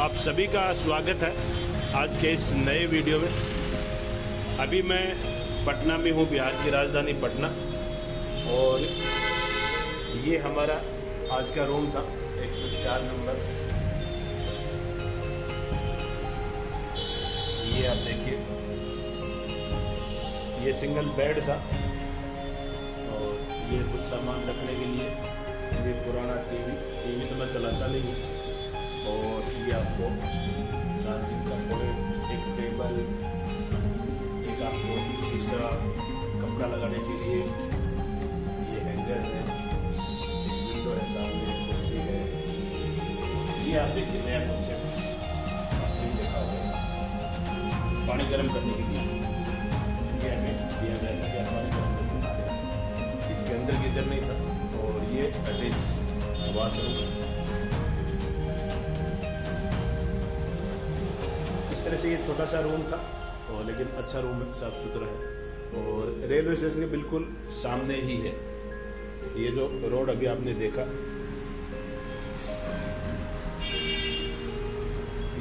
आप सभी का स्वागत है आज के इस नए वीडियो में। अभी मैं पटना में हूँ, बिहार की राजधानी पटना। और ये हमारा आज का रूम था 104 नंबर। ये आप देखिए। ये सिंगल बेड था। और ये कुछ सामान रखने के लिए, ये पुराना टीवी टीवी तो मैं चलाता नहीं हूँ। और ये आपको चार्जिंग का पॉइंट एक टेबल एक आपको शीशा, कपड़ा लगाने के लिए ये हैंगर है। विंडो है, सामने कुर्सी है। ये आप देखिए, नया कॉन्सेप्ट आपने देखा होगा। पानी गर्म करने के लिए। ये हमें दिया गया था कि पानी गर्म करके इसके अंदर गीजर नहीं था और ये अटैच वाशरूम। इस तरह से ये छोटा सा रूम था, और लेकिन अच्छा रूम है, साफ़ सुथरा है। और रेलवे स्टेशन के बिल्कुल सामने ही है। ये जो रोड अभी आपने देखा,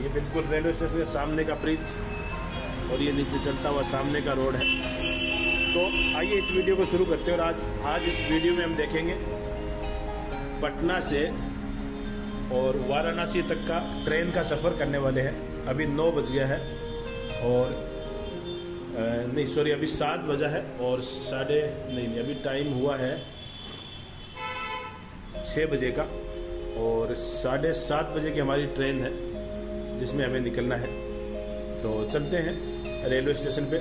ये बिल्कुल रेलवे स्टेशन के सामने का ब्रिज और ये नीचे चलता हुआ सामने का रोड है। तो आइए इस वीडियो को शुरू करते हैं, और आज आज इस वीडियो में हम देखेंगे पटना से और वाराणसी तक का ट्रेन का सफ़र करने वाले हैं। अभी नौ बज गया है और नहीं सॉरी अभी सात बजा है और साढ़े, नहीं नहीं, अभी टाइम हुआ है छः बजे का और साढ़े सात बजे की हमारी ट्रेन है जिसमें हमें निकलना है। तो चलते हैं रेलवे स्टेशन पे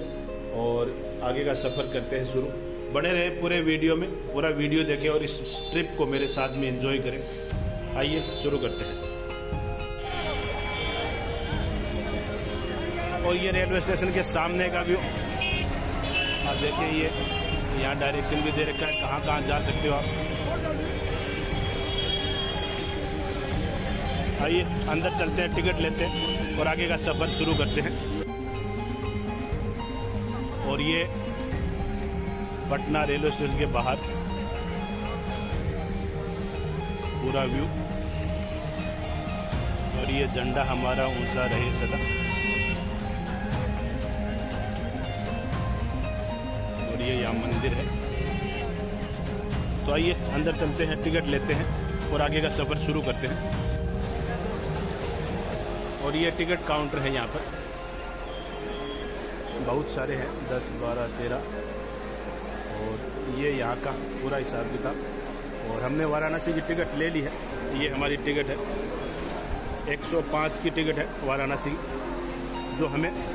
और आगे का सफ़र करते हैं शुरू। बने रहे पूरे वीडियो में, पूरा वीडियो देखें और इस ट्रिप को मेरे साथ में एंजॉय करें। आइए, शुरू करते हैं। और ये रेलवे स्टेशन के सामने का व्यू। आप देखिए ये, यहाँ डायरेक्शन भी दे रखा है, कहाँ कहाँ जा सकते हो आप। आइए, अंदर चलते हैं टिकट लेते हैं और आगे का सफ़र शुरू करते हैं। और ये पटना रेलवे स्टेशन के बाहर। पूरा व्यू। और ये झंडा हमारा ऊँचा रहे सदा। ये यहाँ मंदिर है। तो आइए, अंदर चलते हैं, टिकट लेते हैं और आगे का सफ़र शुरू करते हैं। और ये टिकट काउंटर है यहाँ पर। बहुत सारे हैं, दस, बारह, तेरह। और ये यहाँ का पूरा हिसाब किताब। और हमने वाराणसी की टिकट ले ली है। ये हमारी टिकट है। 105 की टिकट है वाराणसी जो हमें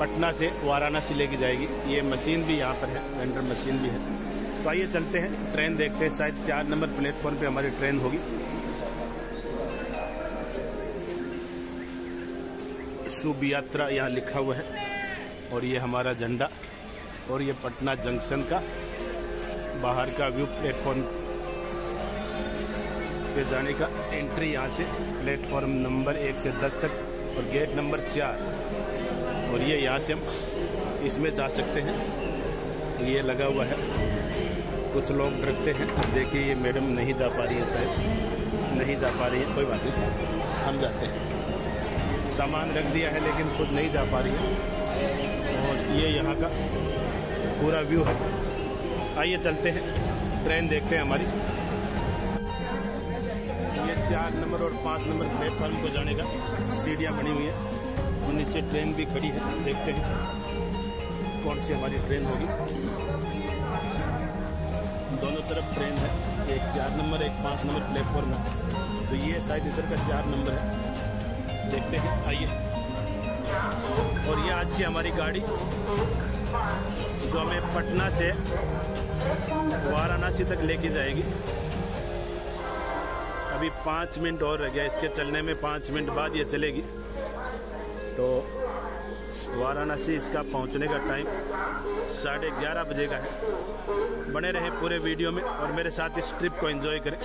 पटना से वाराणसी लेके जाएगी। ये मशीन भी यहाँ पर है वेंडर मशीन भी है। तो आइए चलते हैं ट्रेन देखते हैं। शायद चार नंबर प्लेटफॉर्म पे हमारी ट्रेन होगी। शुभ यात्रा यहाँ लिखा हुआ है और ये हमारा झंडा और ये पटना जंक्शन का बाहर का व्यू प्लेटफॉर्म पे जाने का एंट्री यहाँ से। प्लेटफॉर्म नंबर एक से दस तक और गेट नंबर चार। और ये यहाँ से हम इसमें जा सकते हैं। ये लगा हुआ है। कुछ लोग डरते हैं, देखिए ये मैडम नहीं जा पा रही है शायद नहीं जा पा रही है, कोई बात नहीं। हम जाते हैं। सामान रख दिया है, लेकिन खुद नहीं जा पा रही है। और ये यहाँ का पूरा व्यू है। आइए चलते हैं। ट्रेन देखते हैं हमारी। ये चार नंबर और पाँच नंबर प्लेटफॉर्म को जाने का सीढ़ियाँ बनी हुई है। नीचे ट्रेन भी खड़ी है, देखते हैं कौन सी हमारी ट्रेन होगी। दोनों तरफ़ ट्रेन है, एक चार नंबर, एक पाँच नंबर प्लेटफॉर्म है। तो ये शायद इधर का चार नंबर है। देखते हैं, आइए। और ये आज की हमारी गाड़ी, जो हमें पटना से वाराणसी तक लेके जाएगी। अभी पाँच मिनट और रह गया, इसके चलने में पाँच मिनट बाद ये चलेगी। तो वाराणसी इसका पहुँचने का टाइम साढ़े ग्यारह बजे का है। बने रहें पूरे वीडियो में और मेरे साथ इस ट्रिप को एंजॉय करें।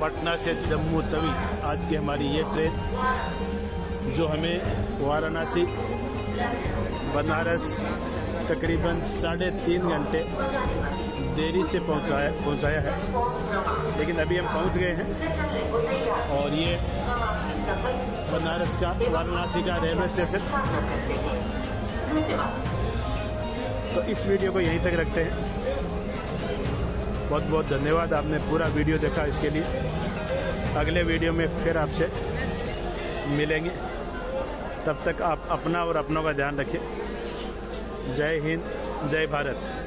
पटना से जम्मू तवी आज की हमारी ये ट्रेन जो हमें वाराणसी, बनारस तकरीबन साढ़े तीन घंटे देरी से पहुँचाया पहुँचाया है। लेकिन अभी हम पहुँच गए हैं और ये बनारस का, वाराणसी का रेलवे स्टेशन। तो इस वीडियो को यहीं तक रखते हैं। बहुत बहुत धन्यवाद। आपने पूरा वीडियो देखा इसके लिए। अगले वीडियो में फिर आपसे मिलेंगे। तब तक आप अपना और अपनों का ध्यान रखें। जय हिंद, जय भारत।